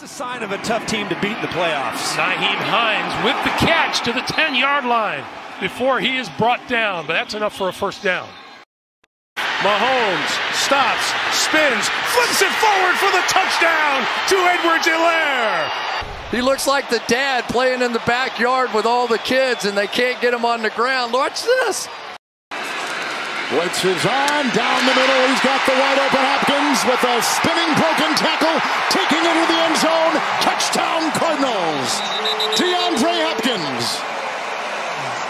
It's a sign of a tough team to beat in the playoffs. Nyheim Hines with the catch to the 10 yard line before he is brought down, but that's enough for a first down. Mahomes stops, spins, flips it forward for the touchdown to Edwards Helaire. He looks like the dad playing in the backyard with all the kids and they can't get him on the ground. Watch this. Blitz is on, down the middle. He's got the wide open Hopkins with a spinning broken tackle, taking it into the end zone. Touchdown Cardinals. DeAndre Hopkins.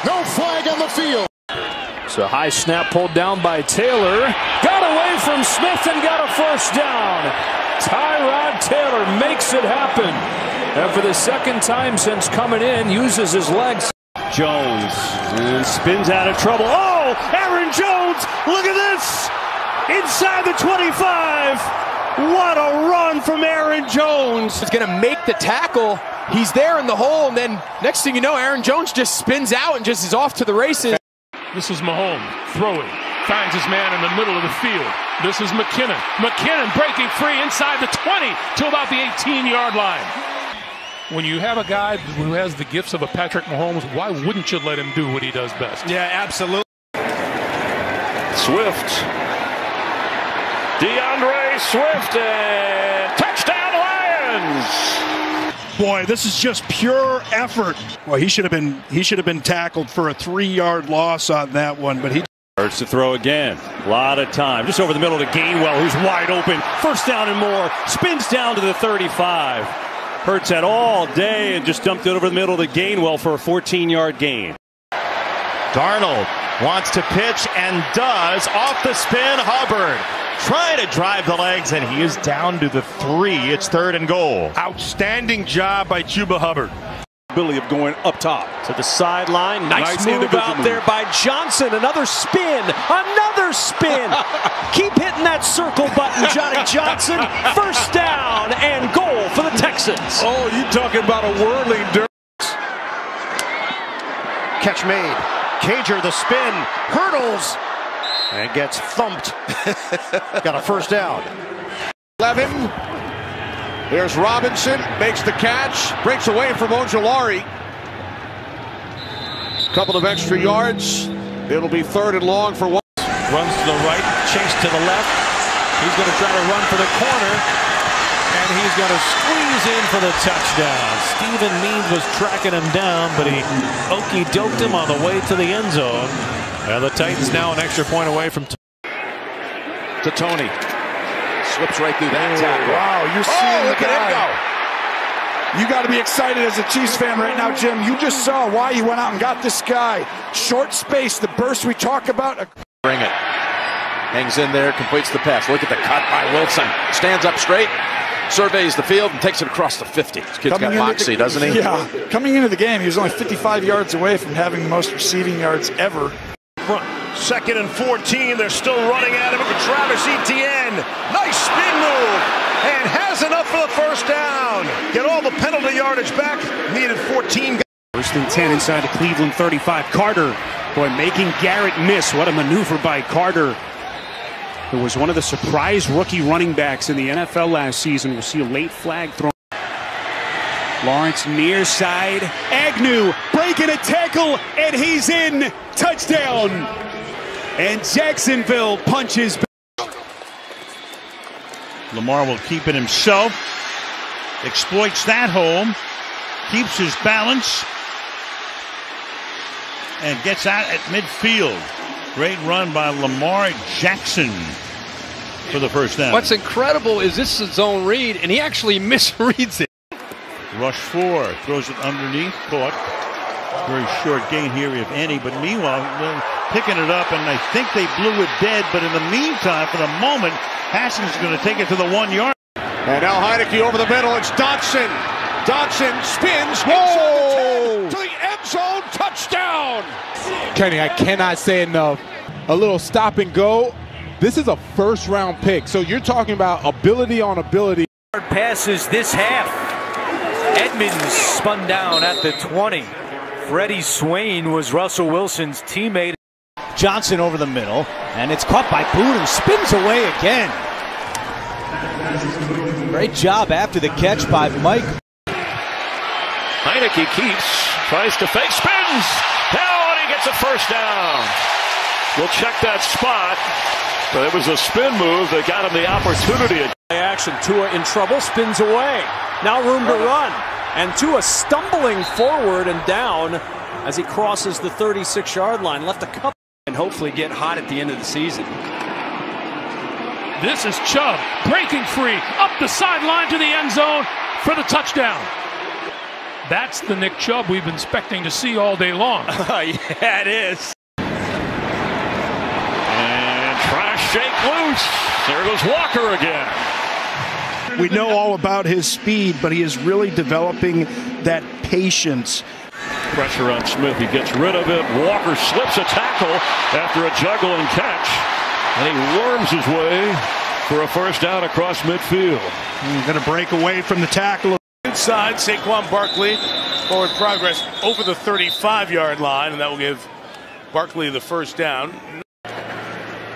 No flag on the field. So high snap pulled down by Taylor. Got away from Smith and got a first down. Tyrod Taylor makes it happen. And for the second time since coming in, uses his legs. Jones and spins out of trouble. Oh, Aaron Jones, look at this. Inside the 25. What a run from Aaron Jones. He's going to make the tackle. He's there in the hole, and then next thing you know, Aaron Jones just spins out and just is off to the races. This is Mahomes throwing, finds his man in the middle of the field. This is McKinnon. McKinnon breaking free inside the 20 to about the 18 yard line. When you have a guy who has the gifts of a Patrick Mahomes, why wouldn't you let him do what he does best? Yeah, absolutely. Swift. DeAndre Swift and touchdown Lions. Boy, this is just pure effort. Well, he should have been he should have been tackled for a three-yard loss on that one, but he Hurts to throw again. A lot of time. Just over the middle to Gainwell, who's wide open. First down and more. Spins down to the 35. Hurts had all day and just dumped it over the middle to Gainwell for a 14 yard gain. Darnold wants to pitch and does. Off the spin, Hubbard trying to drive the legs, and he is down to the three. It's third and goal. outstanding job by Chuba Hubbard. Ability of going up top. to the sideline. Nice, Nice move out move. there by Johnson. Another spin. Another spin. Keep hitting that circle button, Johnny Johnson. First down and goal for the Texans. Oh, you talking about a whirling dirt. Catch made. Cager the spin, hurdles, and gets thumped. Got a first down. 11. There's Robinson, makes the catch, breaks away from Ojulari. Couple of extra yards. It'll be third and long for one. Runs to the right, chase to the left. He's going to try to run for the corner. And he's going to squeeze in for the touchdown. Steven Means was tracking him down, but he okey doked him on the way to the end zone. And the Titans now an extra point away from. To Tony. Slips right through that oh, tackle. Wow, you're Oh, seeing look the at him go. You got to be excited as a Chiefs fan right now, Jim. You just saw why he went out and got this guy. Short space, the burst we talk about. Bring it. Hangs in there, completes the pass. Look at the cut by Wilson. Stands up straight, surveys the field, and takes it across the 50. This kid's got moxie, the- doesn't he? Yeah. Coming into the game, he was only 55 yards away from having the most receiving yards ever. Second and 14. They're still running at him Travis Etienne. Nice spin move. And has enough for the first down. Get all the penalty yardage back. Needed 14. First and 10 inside the Cleveland 35. Carter, boy, making Garrett miss. What a maneuver by Carter. Who was one of the surprise rookie running backs in the NFL last season. We'll see a late flag thrown. Lawrence near side. Agnew breaking a tackle, and he's in. Touchdown. And Jacksonville punches back. Lamar will keep it himself. Exploits that hole. Keeps his balance. And gets out at midfield. Great run by Lamar Jackson for the first down. What's incredible is this is a zone read, and he actually misreads it. Rush four. Throws it underneath. Caught. Very short gain here, if any. But meanwhile, picking it up, and I think they blew it dead. But in the meantime, for the moment, Haskins is going to take it to the one yard. And now Heinicke over the middle. It's Dotson. Dotson spins inside the 10 to the end zone. Touchdown. Kenny, I cannot say enough. A little stop and go. This is a first round pick. So you're talking about ability on ability. Passes this half. Edmonds spun down at the 20. Freddie Swain was Russell Wilson's teammate. Johnson over the middle, and it's caught by Boone and spins away again. Great job after the catch by Mike. Heinicke keeps, tries to fake, spins down, he gets a first down. We'll check that spot, but it was a spin move that got him the opportunity. Action, Tua in trouble, spins away. Now room to run. And Tua stumbling forward and down as he crosses the 36 yard line. Left a couple and hopefully get hot at the end of the season. This is Chubb breaking free up the sideline to the end zone for the touchdown. That's the Nick Chubb we've been expecting to see all day long. yeah, it is. And trash shake loose. There goes Walker again. We know all about his speed, but he is really developing that patience. Pressure on Smith. He gets rid of it. Walker slips a tackle after a juggling catch. And he worms his way for a first down across midfield. He's going to break away from the tackle. Inside, Saquon Barkley. Forward progress over the 35 yard line, and that will give Barkley the first down.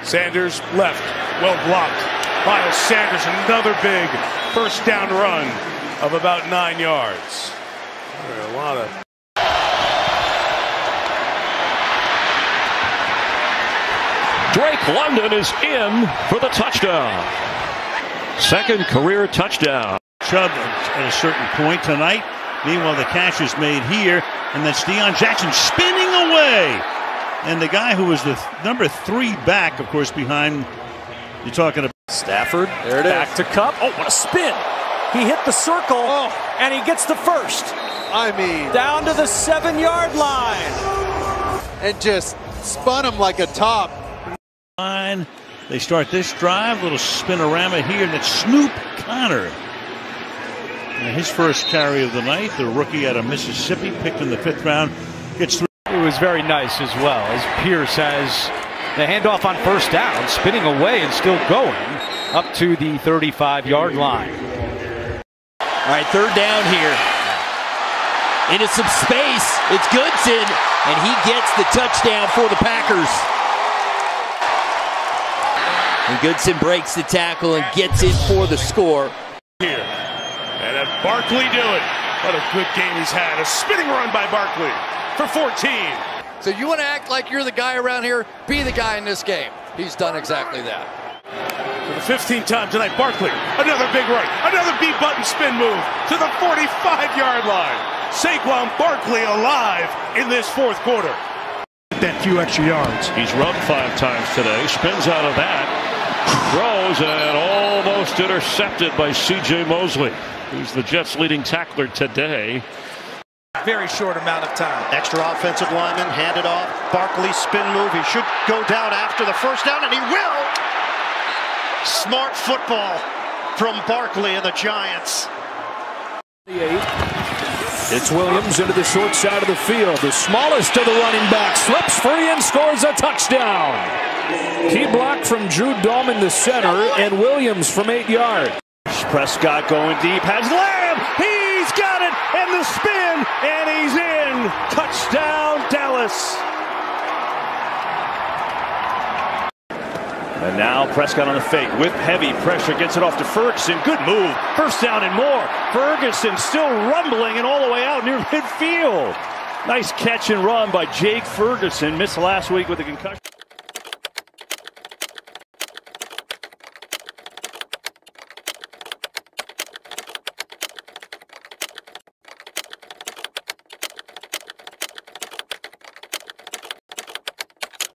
Sanders left, well blocked. Miles Sanders, another big first down run of about nine yards. A lot of Drake London is in for the touchdown. Second career touchdown. Chubb at a certain point tonight. Meanwhile, the catch is made here, and that's Deon Jackson spinning away. And the guy who was the number three back, of course, behind you're talking about Stafford. There it back is. to Kupp. Oh, what a spin! He hit the circle, oh. and he gets the first. I mean, down to the seven-yard line, and just spun him like a top. Line. They start this drive, little spinorama here, and it's Snoop Conner. And his first carry of the night, the rookie out of Mississippi, picked in the fifth round, gets through. It was very nice as well, as Pierce has the handoff on first down, spinning away and still going up to the 35 yard line. All right, third down here. Into some space. It's Goodson, and he gets the touchdown for the Packers. And Goodson breaks the tackle and gets in for the score. Here. And have Barkley do it. What a good game he's had. A spinning run by Barkley for 14. So you want to act like you're the guy around here? Be the guy in this game. He's done exactly that. For the 15th time tonight, Barkley, another big run, another B button spin move to the 45 yard line. Saquon Barkley alive in this fourth quarter. That few extra yards. He's run five times today, spins out of that, throws, and almost intercepted by C.J. Mosley, who's the Jets' leading tackler today. Very short amount of time. Extra offensive lineman handed off. Barkley spin move. He should go down after the first down, and he will. Smart football from Barkley and the Giants. It's Williams into the short side of the field. The smallest of the running backs slips free and scores a touchdown. Key block from Drew Dalman, the center, and Williams from eight yards. Prescott going deep, has Lamb. He's got it, and the spin, and he's in. Touchdown, Dallas. And now Prescott on the fake with heavy pressure gets it off to Ferguson. Good move. First down and more. Ferguson still rumbling and all the way out near midfield. Nice catch and run by Jake Ferguson. Missed last week with a concussion.